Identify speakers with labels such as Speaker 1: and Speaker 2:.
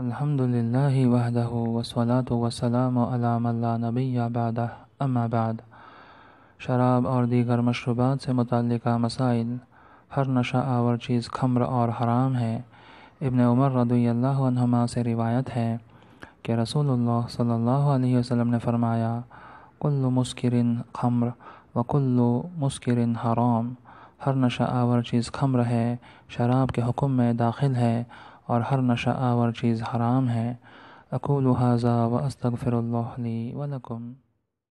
Speaker 1: الحمد للہ وحدہ وسلاۃ وسلام علام اللہ نبی بعدہ، اما بعد۔ شراب اور دیگر مشروبات سے متعلقہ مسائل، ہر نشہ آور چیز خمر اور حرام ہے۔ ابن عمر رضی اللہ عنہما سے روایت ہے کہ رسول اللہ صلی اللہ علیہ وسلم نے فرمایا، کل مسکرن خمر و کل مسکرن حرام۔ ہر نشہ آور چیز خمر ہے، شراب کے حکم میں داخل ہے۔ اور ہر نشہ آور چیز حرام ہے۔ اقول حاضہ و استغفر اللہ لی ولکم